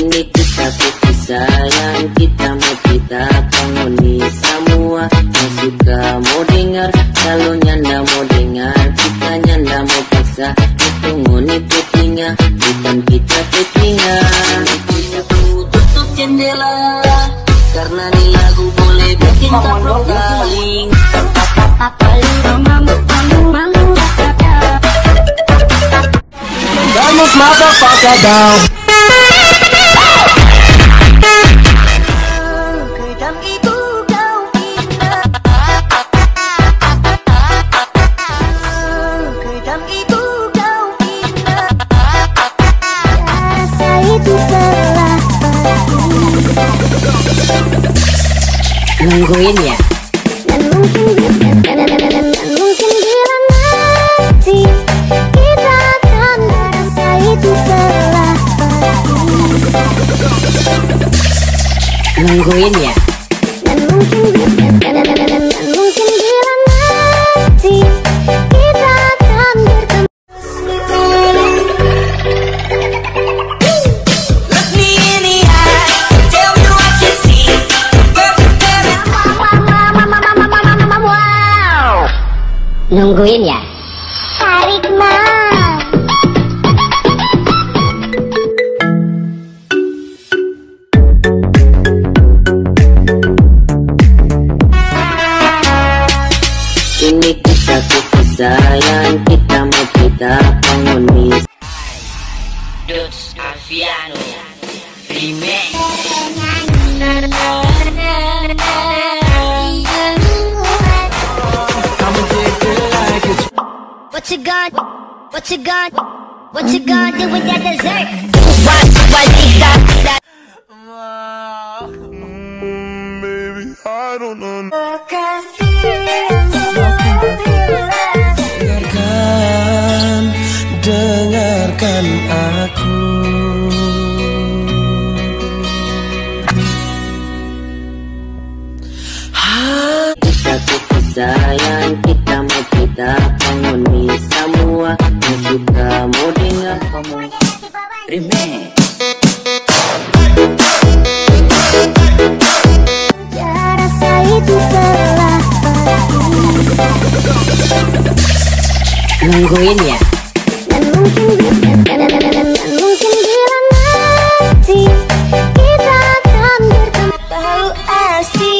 Ini kita putih sayang Kita mau kita penghuni semua. Yang suka mau dengar Kalau nyanda mau dengar. Kita nyanda mau paksa Itu ngoni petinga Bukan kita petinga Kita tutup jendela Karena di lagu boleh bikin terprogaling Vamos motherfucker down Nungguin ya? Dan mungkin Dan mungkin bila nanti Kita akan merasa itu telah Nungguin ya? Dan mungkin Dan Nungguin ya? Tarik mas Ini kita putih sayang Kita mau kita penghuni Dos Aviano Remix What you got? What you got? What you gonna do with that dessert? Got Baby, I don't know. Dengarkan, aku sayang Kita kita penghuni semua suka mau dengar kamu. Rasa itu Nungguin ya. Dan mungkin Dan mungkin bila nanti Kita akan bertemu. Tahu asik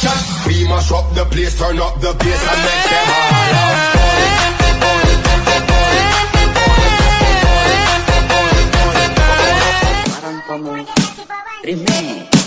chat. We mash up the place, turn up the bass and make them all out. Remix